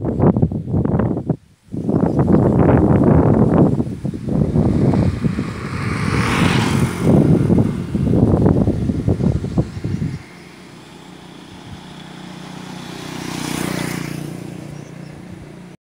you